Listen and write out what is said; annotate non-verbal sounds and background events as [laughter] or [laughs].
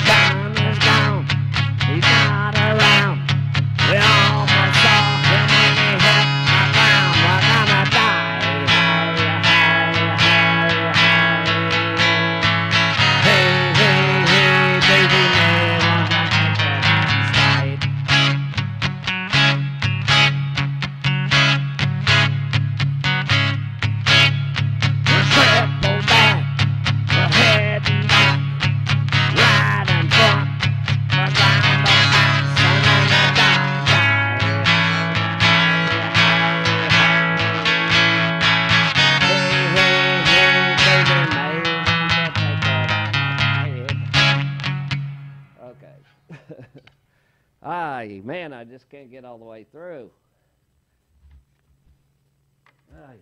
bye Okay. [laughs] Man, I just can't get all the way through. Aye.